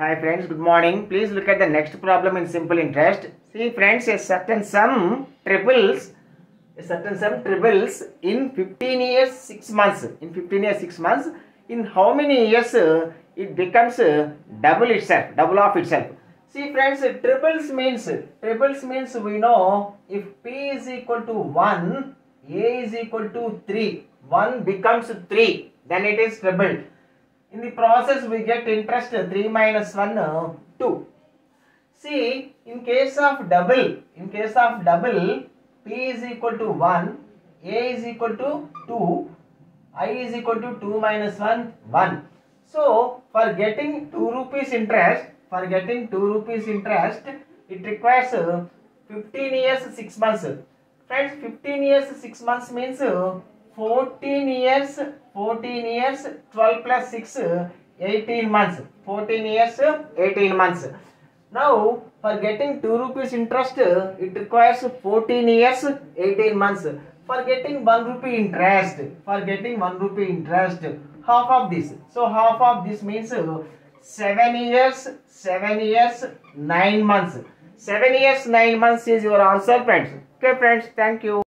Hi friends, good morning. Please look at the next problem in simple interest. See friends, a certain sum triples, a certain sum triples in 15 years 6 months. In 15 years 6 months, in how many years uh, it becomes uh, double itself, double of itself. See friends, uh, triples means, triples means we know if p is equal to 1, a is equal to 3, 1 becomes 3, then it is triple. In the process, we get interest 3 minus 1, uh, 2. See, in case of double, in case of double, P is equal to 1, A is equal to 2, I is equal to 2 minus 1, 1. So, for getting 2 rupees interest, for getting 2 rupees interest, it requires uh, 15 years 6 months. Friends, 15 years 6 months means uh, 14 years 14 years 12 plus 6 18 months. 14 years 18 months. Now for getting 2 rupees interest it requires 14 years 18 months. For getting 1 rupee interest for getting 1 rupee interest half of this. So half of this means 7 years 7 years 9 months. 7 years 9 months is your answer friends. Okay friends thank you